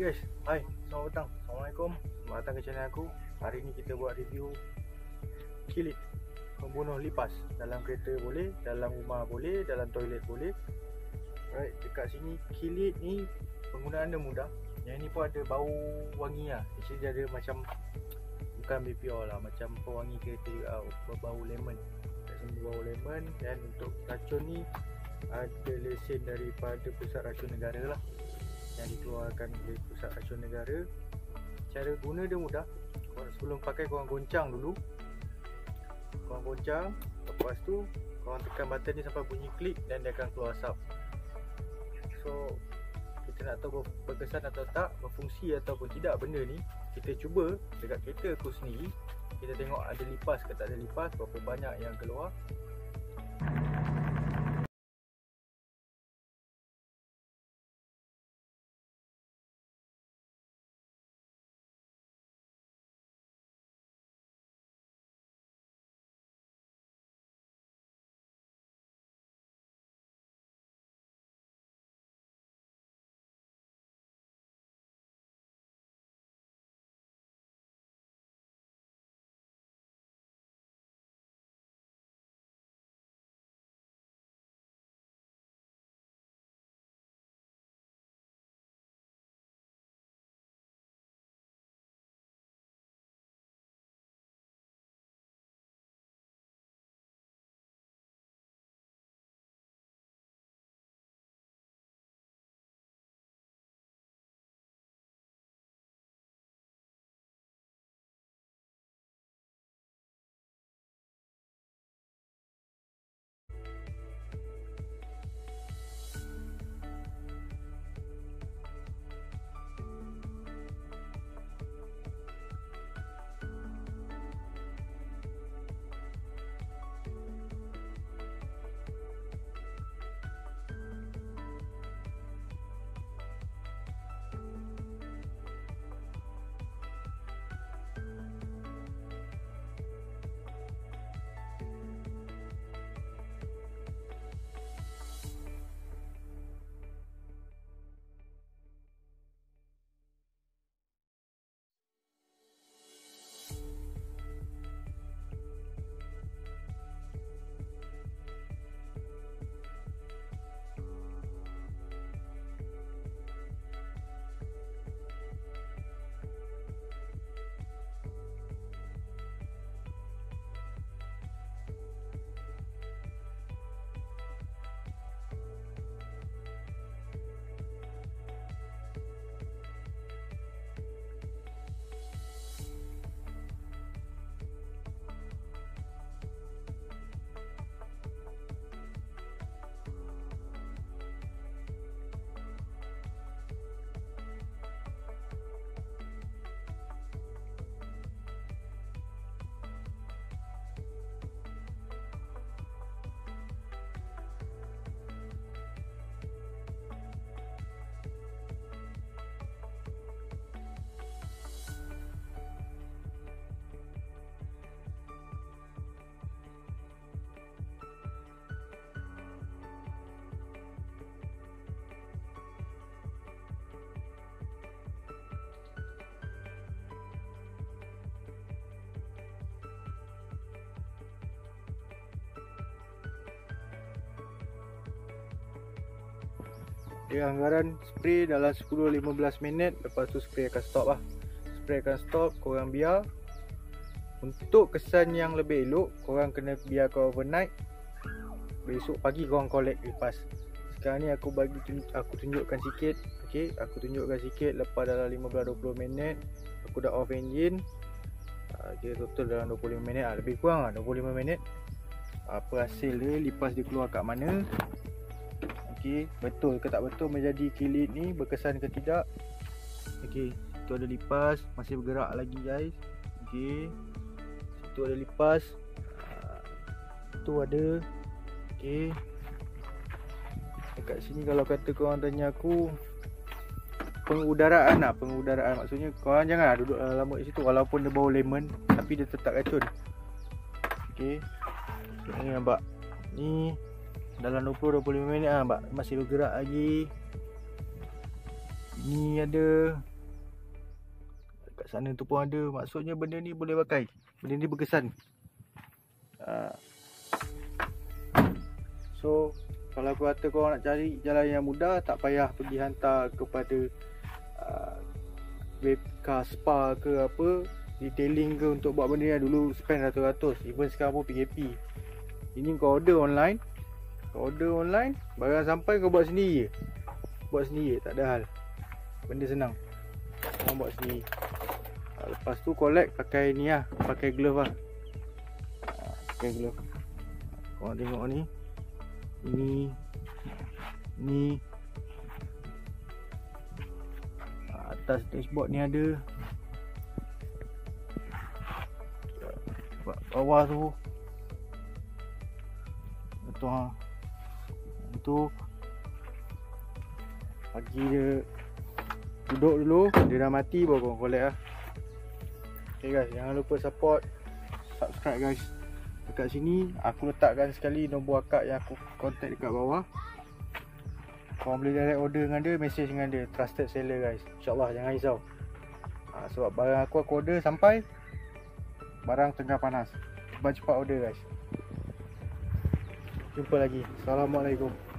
guys, hai, selamat petang Assalamualaikum. Selamat datang ke channel aku. Hari ni kita buat review Kilit Pembunuh lipas. Dalam kereta boleh Dalam rumah boleh Dalam toilet boleh. Right, dekat sini kilit ni Penggunaan dia mudah. Yang ni pun ada bau wangi lah. Actually dia ada macam Bukan BPO lah Macam pewangi kereta juga Berbau lemon. Kat sini berbau lemon. Dan untuk racun ni Ada lesen daripada Pusat Racun Negara lah yang dikeluarkan oleh Pusat Racun Negara. Cara guna dia mudah. Korang sebelum pakai korang goncang dulu. Korang goncang, lepas tu korang tekan button ni sampai bunyi klik dan dia akan keluar asap. So kita nak tahu berkesan atau tak, berfungsi ataupun tidak benda ni, kita cuba dekat kereta aku sendiri. Kita tengok ada lipas ke tak ada lipas, berapa banyak yang keluar. Dia anggaran spray dalam 10-15 minit Lepas tu spray akan stop lah. Spray akan stop, korang biar. Untuk kesan yang lebih elok Korang kena biarkan overnight. Besok pagi korang collect lepas. Sekarang ni aku bagi aku tunjukkan sikit Okay, aku tunjukkan sikit Lepas dalam 15-20 minit Aku dah off engine. Uh, Kira total dalam 25 minit. Lah Lebih kurang lah 25 minit. Apa hasil dia, lipas dia keluar kat mana Okey, betul ke tak betul menjadi kilit ni berkesan ke tidak? Okey, tu ada lipas masih bergerak lagi guys. Okey. Situ ada lipas. Tu ada. Okey. Dekat sini kalau kata kau orang tanya aku pengudaraan lah, pengudaraan maksudnya kau orang jangan duduk lama di situ walaupun dia bau lemon tapi dia tetap racun. Okey. Ni nampak. Ni dalam 20-25 minit lah mbak masih bergerak lagi. Ini ada Kat sana tu pun ada. Maksudnya benda ni boleh pakai. Benda ni berkesan. Uh. So Kalau aku kata korang nak cari jalan yang mudah Tak payah pergi hantar kepada uh, Webcar spa ke apa Detailing ke untuk buat benda ni Dulu spend ratus-ratus. Even sekarang pun PKP Ini kau order online Kau order online Barang sampai kau buat sendiri je. Buat sendiri je tak ada hal. Benda senang. Kau buat sendiri. Ha, Lepas tu collect pakai ni lah Pakai glove lah. Ha, Pakai glove. Korang tengok ni. Ini Ni. Ha, Atas dashboard ni ada. Bawah tu. Ha Itu Pagi dia Duduk dulu Dia dah mati baru korang collect lah. Okay guys Jangan lupa support Subscribe guys. Dekat sini Aku letakkan sekali Nombor akak yang aku contact dekat bawah. Korang boleh direct order dengan dia Message dengan dia. Trusted seller guys. InsyaAllah jangan risau. Ha, Sebab barang aku aku order sampai Barang tengah panas. Cepat-cepat order guys. Jumpa lagi. Assalamualaikum